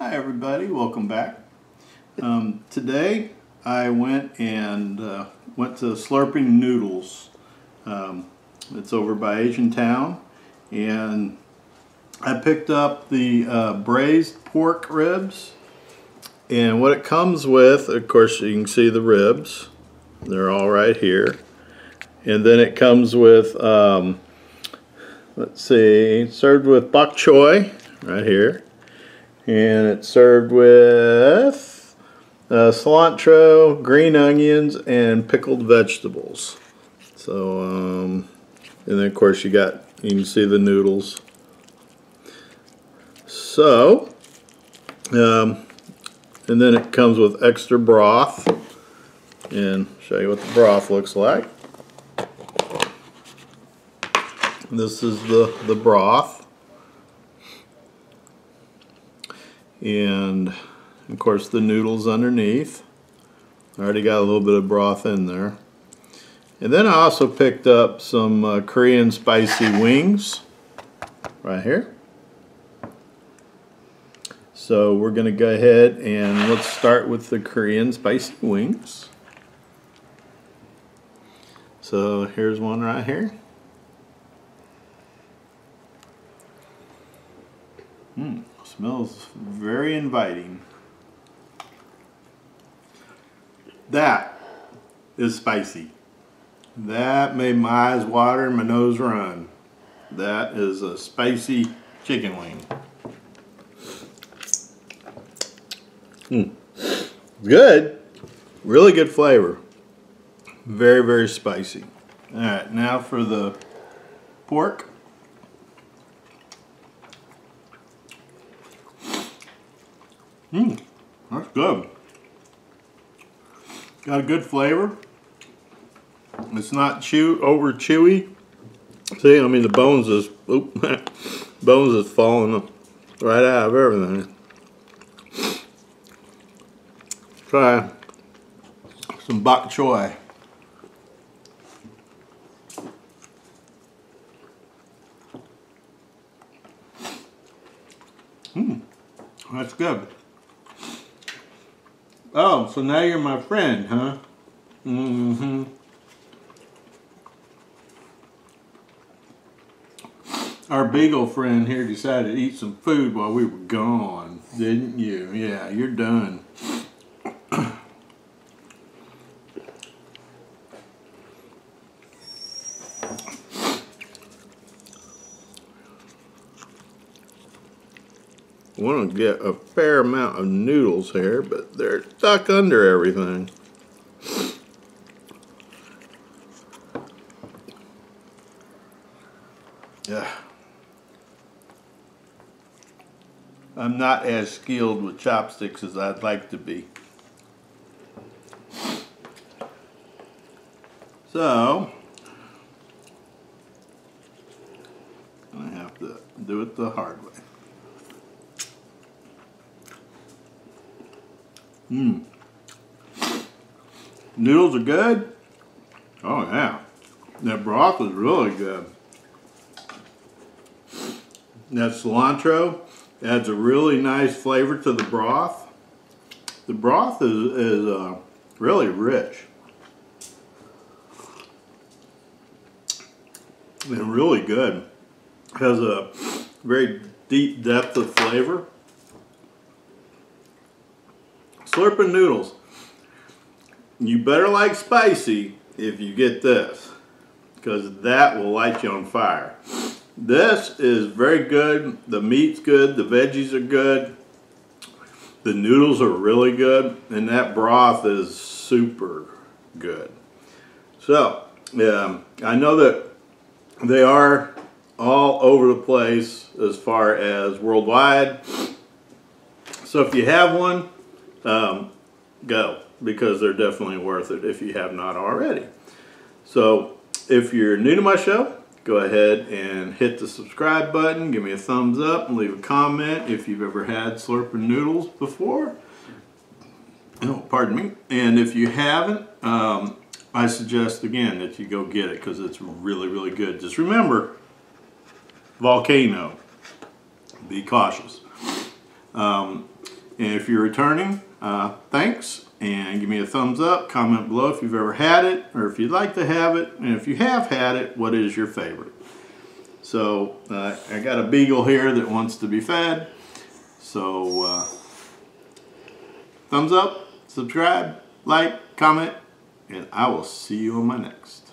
everybody, welcome back. Um, today I went and uh, went to Slurping Noodles. Um, it's over by Asian Town and I picked up the uh, braised pork ribs and what it comes with, of course you can see the ribs, they're all right here. And then it comes with, um, let's see, served with bok choy right here and it's served with uh, cilantro, green onions, and pickled vegetables. So, um, and then of course you got, you can see the noodles. So, um, and then it comes with extra broth, and show you what the broth looks like. This is the, the broth. And of course the noodles underneath. I already got a little bit of broth in there. And then I also picked up some uh, Korean spicy wings right here. So we're going to go ahead and let's start with the Korean spicy wings. So here's one right here. Hmm. Smells very inviting. That is spicy. That made my eyes water and my nose run. That is a spicy chicken wing. Mm. Good. Really good flavor. Very, very spicy. All right, now for the pork. Mmm, that's good. Got a good flavor. It's not chew over chewy. See, I mean the bones is oop, bones is falling right out of everything. Try some bok choy. Mmm, that's good. Oh, so now you're my friend, huh? Mm-hmm. Our beagle friend here decided to eat some food while we were gone, didn't you? Yeah, you're done. Want to get a fair amount of noodles here, but they're stuck under everything. Yeah. I'm not as skilled with chopsticks as I'd like to be. So, I have to do it the hard way. Mmm. Noodles are good. Oh yeah. That broth is really good. That cilantro adds a really nice flavor to the broth. The broth is, is uh, really rich. And really good. Has a very deep depth of flavor. Slurping noodles. You better like spicy if you get this because that will light you on fire. This is very good. The meat's good. The veggies are good. The noodles are really good. And that broth is super good. So, um, I know that they are all over the place as far as worldwide. So if you have one, um, go because they're definitely worth it if you have not already. So if you're new to my show, go ahead and hit the subscribe button, give me a thumbs up, and leave a comment if you've ever had slurping noodles before. Oh, pardon me. And if you haven't, um, I suggest again that you go get it because it's really, really good. Just remember, volcano. Be cautious. Um, And if you're returning, uh, thanks. And give me a thumbs up. Comment below if you've ever had it or if you'd like to have it. And if you have had it, what is your favorite? So uh, I got a beagle here that wants to be fed. So uh, thumbs up, subscribe, like, comment, and I will see you on my next.